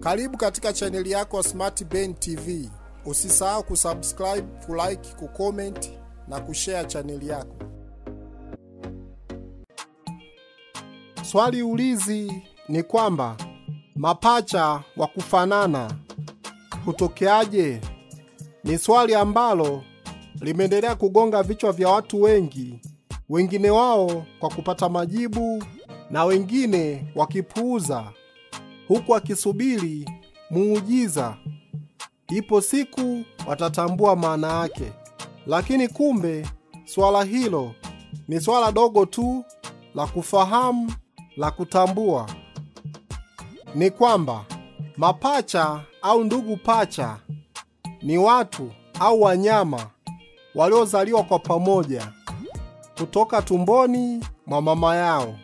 Karibu katika chaneli yako ya Smart Ben TV. Usisahau kusubscribe, kulike, kucomment na kushare chaneli yako. Swali ulizi ni kwamba mapacha wa kufanana hutokeaje? Ni swali ambalo limeendelea kugonga vichwa vya watu wengi, wengine wao kwa kupata majibu na wengine wakipuuza, huku akisubiri muujiza. Ipo siku watatambua maana yake, lakini kumbe swala hilo ni swala dogo tu la kufahamu, la kutambua. Ni kwamba mapacha au ndugu pacha ni watu au wanyama waliozaliwa kwa pamoja kutoka tumboni mwa mama yao.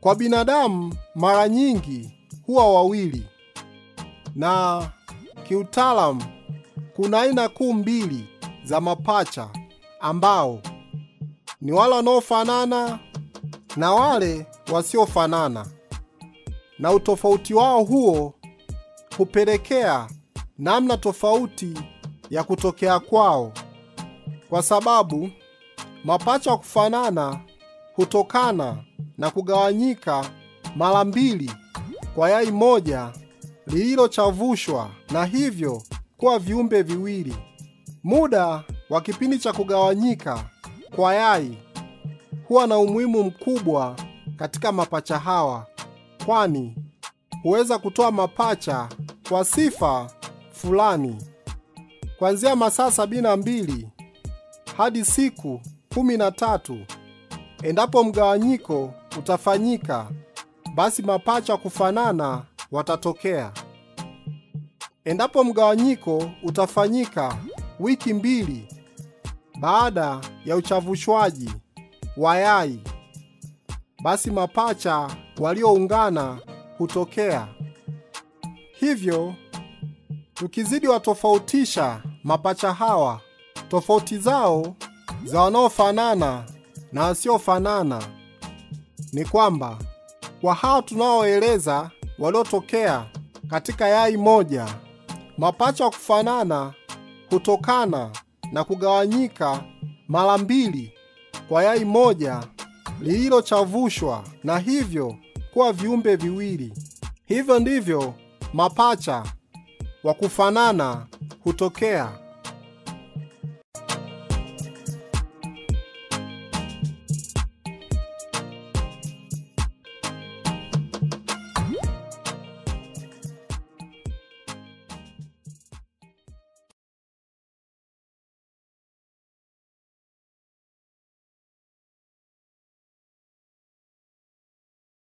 Kwa binadamu mara nyingi huwa wawili, na kiutaalamu kuna aina kuu mbili za mapacha ambao ni wale wanaofanana na wale wasiofanana, na utofauti wao huo hupelekea namna tofauti ya kutokea kwao, kwa sababu mapacha wa kufanana hutokana na kugawanyika mara mbili kwa yai moja lililochavushwa na hivyo kuwa viumbe viwili. Muda wa kipindi cha kugawanyika kwa yai huwa na umuhimu mkubwa katika mapacha hawa, kwani huweza kutoa mapacha kwa sifa fulani kuanzia masaa sabini na mbili hadi siku kumi na tatu. Endapo mgawanyiko utafanyika, basi mapacha kufanana watatokea. Endapo mgawanyiko utafanyika wiki mbili baada ya uchavushwaji wa yai, basi mapacha walioungana hutokea. Hivyo tukizidi watofautisha mapacha hawa, tofauti zao za wanaofanana na wasiofanana ni kwamba kwa hao tunaoeleza waliotokea katika yai moja, mapacha wa kufanana hutokana na kugawanyika mara mbili kwa yai moja lililochavushwa na hivyo kuwa viumbe viwili. Hivyo ndivyo mapacha wa kufanana hutokea.